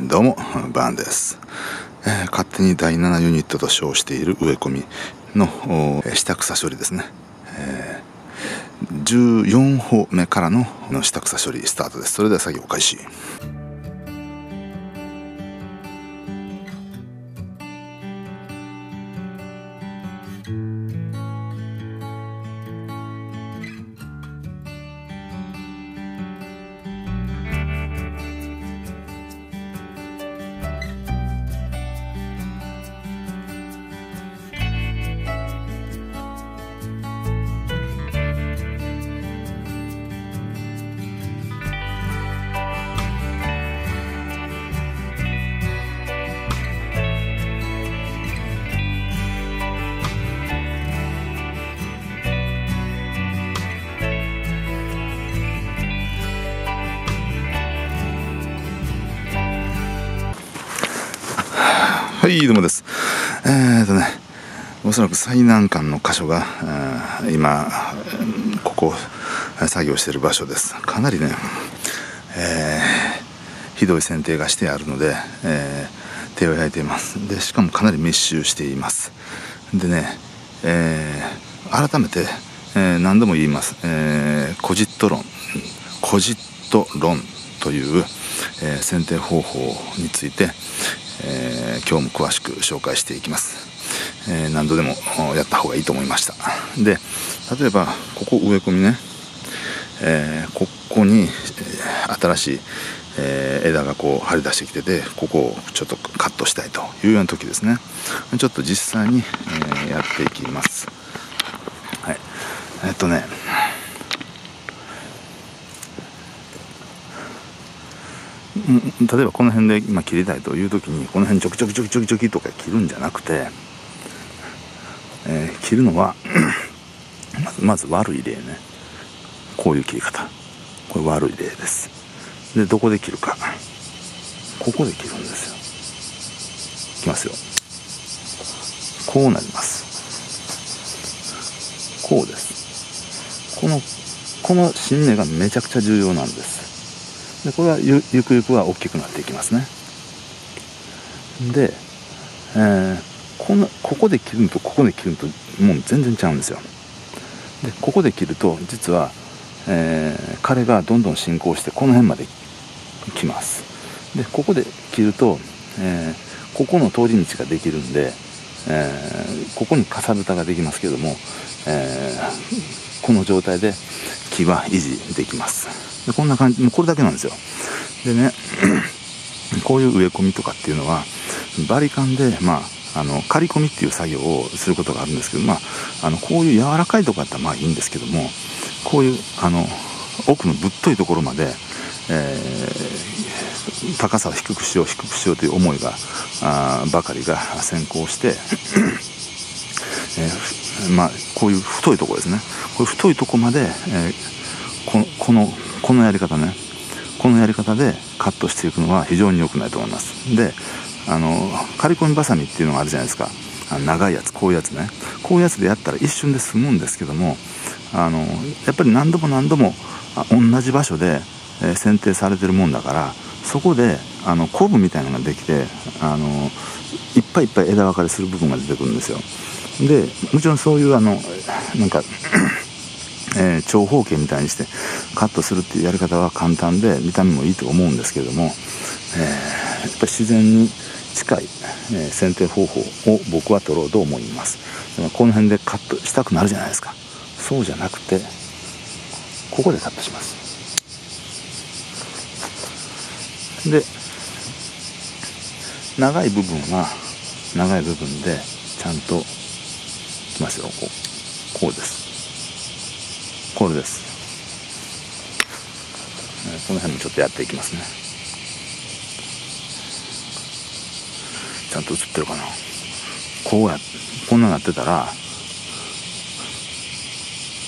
どうもバーンです、えー、勝手に第7ユニットと称している植え込みの下草処理ですね、えー、14歩目からの下草処理スタートです。それでは作業開始。はいどうもです。えー、とねおそらく最難関の箇所が今ここ作業している場所です。かなりね、えー、ひどい剪定がしてあるので、えー、手を焼いています。でしかもかなり密集しています。でね、えー、改めて、え何度も言います、えコジット論。コジット論という、え剪定方法について、えー、今日も詳しく紹介していきます、えー、何度でもやった方がいいと思いました。で例えばここ植え込みね、えー、ここに、新しい、え枝がこう張り出してきててここをちょっとカットしたいというような時ですね。ちょっと実際に、えやっていきます。はい。えっとね例えばこの辺で今切りたいという時にこの辺ちょきちょきちょきちょきちょきとか切るんじゃなくて、えー、切るのはまずまず悪い例ね。こういう切り方。これ悪い例です。でどこで切るか。ここで切るんですよ。いきますよ。こうなります。こうです。このこの新芽がめちゃくちゃ重要なんです。でこれはゆゆくゆくは大きくなっていきますね。で、えー、このここで切るのとここで切るのともう全然違うんですよ。でここで切ると実は、えー、彼がどんどん進行してこの辺まで来ます。でここで切ると、えー、ここの通り道ができるんで、えー、ここにかさぶたができますけども、えー、この状態で木は維持できます。でこんな感じ、もうこれだけなんですよ。でね、こういう植え込みとかっていうのは、バリカンで、まあ、あの、刈り込みっていう作業をすることがあるんですけど、まあ、あの、こういう柔らかいとこだったらまあいいんですけども、こういう、あの、奥のぶっといところまで、えー、高さを低くしよう、低くしようという思いが、あばかりが先行して、えー、まあ、こういう太いところですね。こういう太いとこまで、えー、この、このこのやり方ね。このやり方でカットしていくのは非常に良くないと思います。であの刈り込みバサミっていうのがあるじゃないですか。あの長いやつこういうやつね。こういうやつでやったら一瞬で済むんですけどもあのやっぱり何度も何度も同じ場所で、えー、剪定されてるもんだからそこであのコブみたいなのができてあのいっぱいいっぱい枝分かれする部分が出てくるんですよ。でもちろんそういうあのなんかえー、長方形みたいにしてカットするっていうやり方は簡単で見た目もいいと思うんですけれども、えー、やっぱ自然に近い、えー、剪定方法を僕は取ろうと思います。この辺でカットしたくなるじゃないですか。そうじゃなくてここでカットします。で長い部分は長い部分でちゃんといきますよ。こうこうです。これです、この辺もちょっとやっていきますね。ちゃんと映ってるかな？こうやこんななってたら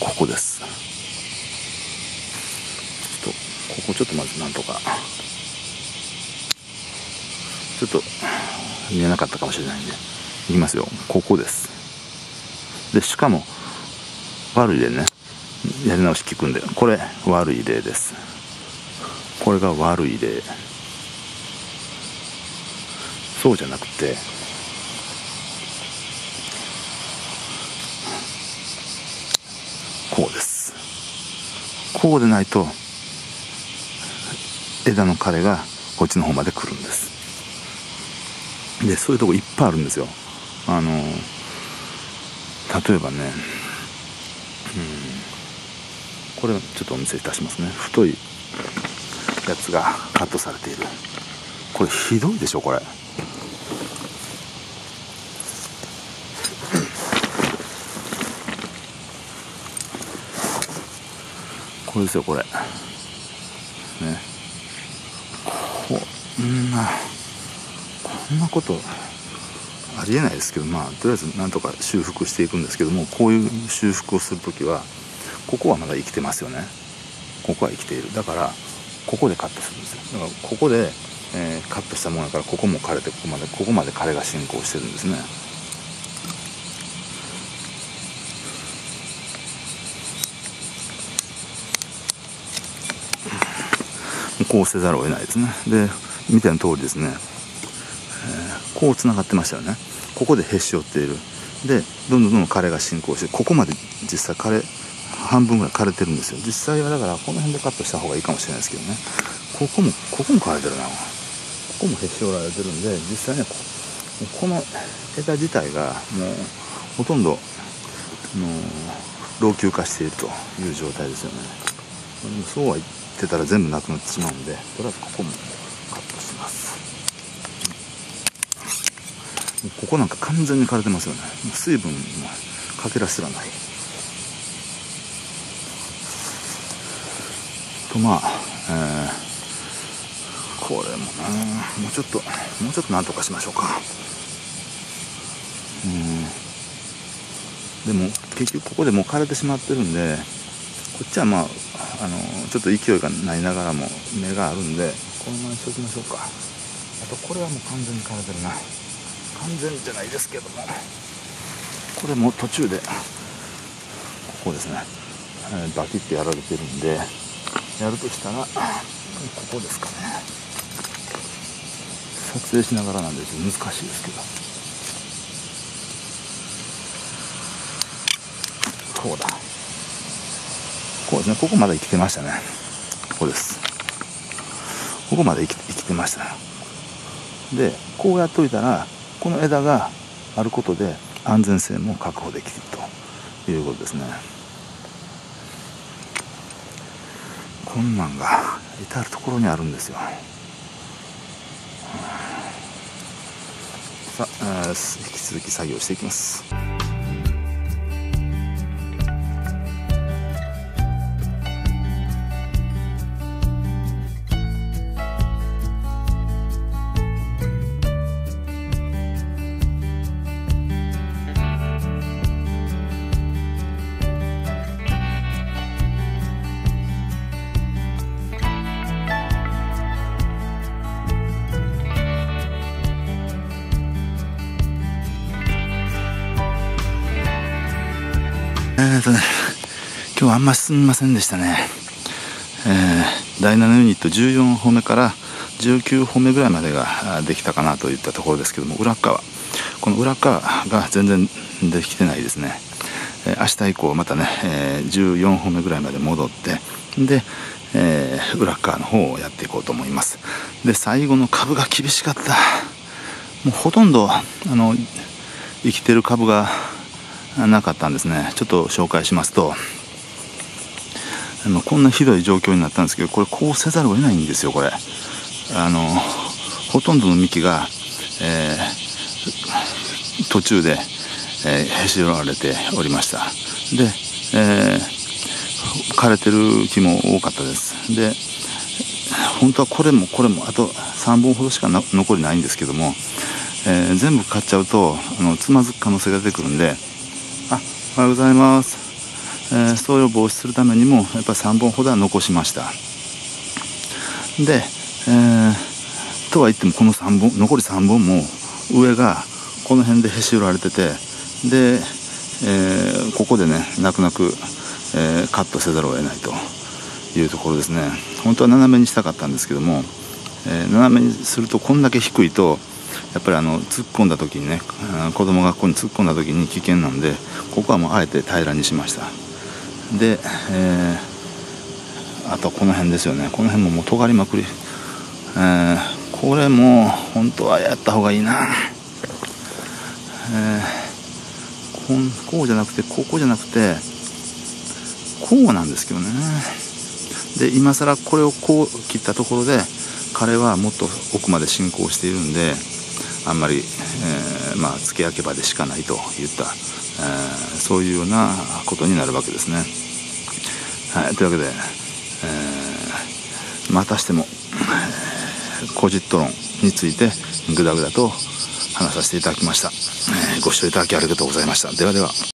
ここです。ちょっとここちょっとまずなんとか。ちょっと見えなかったかもしれないんでいきますよ。ここです。でしかも悪いでね。やり直し聞くんでこれ悪い例です。これが悪い例。そうじゃなくてこうです。こうでないと枝の枯れがこっちの方まで来るんです。でそういうとこいっぱいあるんですよ。あの例えばねうん。これちょっとお見せいたしますね。太いやつがカットされている。これひどいでしょこれ。これですよこれ。ね。こんなこんなことありえないですけどまあとりあえずなんとか修復していくんですけどもこういう修復をする時はここはまだ生きてますよね。ここは生きている。だからここでカットするんですよ。だからここで、えー、カットしたものだからここも枯れてここまでここまで枯れが進行してるんですね。こうせざるを得ないですね。で見た通りですね、えー、こうつながってましたよね。ここでへし折っている。でどんどんどんどん枯れが進行してここまで実際枯れ半分ぐらい枯れてるんですよ。実際はだからこの辺でカットした方がいいかもしれないですけどね。ここもここも枯れてるな。ここもへし折られてるんで実際ねここの枝自体がもうほとんど老朽化しているという状態ですよね。そうは言ってたら全部なくなってしまうんでとりあえずここもカットします。ここなんか完全に枯れてますよね。水分もかけらすらない。とまあ、えー、これもなもうちょっともうちょっとなんとかしましょうか。うん。でも結局ここでもう枯れてしまってるんでこっちはまああのちょっと勢いがないながらも芽があるんでこのままにしておきましょうか。あとこれはもう完全に枯れてるな。完全じゃないですけども。これも途中でここですね、えー、バキッてやられてるんでやるとしたらここですかね。撮影しながらなんです難しいですけど。こうだ。こうですね。ここまで生きてましたね。ここです。ここまで生き生きてました。でこうやっといたらこの枝があることで安全性も確保できるということですね。困難が至る所にあるんですよ。さあ引き続き作業していきます。えーとね、今日はあんま進みませんでしたね。えー、第7ユニット14歩目から19歩目ぐらいまでができたかなといったところですけども、裏側、この裏側が全然できてないですね。えー、明日以降またね、え、14歩目ぐらいまで戻って、で、えー、裏側の方をやっていこうと思います。で、最後の株が厳しかった。もうほとんど、あの、生きてる株がなかったんですね。ちょっと紹介しますとこんなひどい状況になったんですけどこれこうせざるを得ないんですよこれ。あのほとんどの幹が、えー、途中で、えー、へし折られておりました。で、えー、枯れてる木も多かったです。で本当はこれもこれもあと3本ほどしか残りないんですけども、えー、全部買っちゃうとあのつまずく可能性が出てくるんでおはようございます、えー、ストールを防止するためにもやっぱり3本ほどは残しました。で、えー、とは言ってもこの3本残り3本も上がこの辺でへし折られててで、えー、ここでね泣く泣く、えー、カットせざるを得ないというところですね。本当は斜めにしたかったんですけども、えー、斜めにするとこんだけ低いとやっぱりあの突っ込んだ時にね子供がここに突っ込んだ時に危険なんでここはもうあえて平らにしました。で、えー、あとこの辺ですよね。この辺ももう尖りまくり、えー、これも本当はやった方がいいな、えー、こんこうじゃなくてここじゃなくてこうなんですけどね。で今更これをこう切ったところで彼はもっと奥まで進行しているんであんまり、えー、まあ付け焼け場でしかないといった、えー、そういうようなことになるわけですね。はい、というわけで、えー、またしても、コジット論についてグダグダと話させていただきました、え、ご視聴いただきありがとうございました。ではでは。